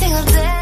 single day.